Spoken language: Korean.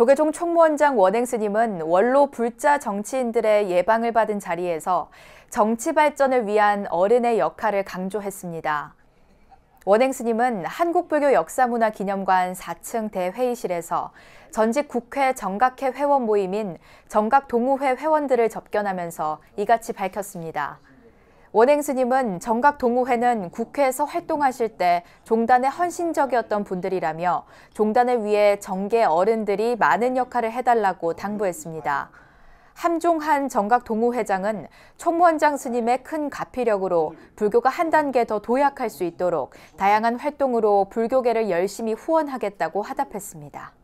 조계종 총무원장 원행 스님은 원로 불자 정치인들의 예방을 받은 자리에서 정치 발전을 위한 어른의 역할을 강조했습니다. 원행 스님은 한국불교 역사문화기념관 4층 대회의실에서 전직 국회 정각회 회원 모임인 정각동우회 회원들을 접견하면서 이같이 밝혔습니다. 원행 스님은 정각 동호회는 국회에서 활동하실 때 종단에 헌신적이었던 분들이라며 종단을 위해 정계 어른들이 많은 역할을 해달라고 당부했습니다. 함종한 정각 동호회장은 총무원장 스님의 큰 가피력으로 불교가 한 단계 더 도약할 수 있도록 다양한 활동으로 불교계를 열심히 후원하겠다고 화답했습니다.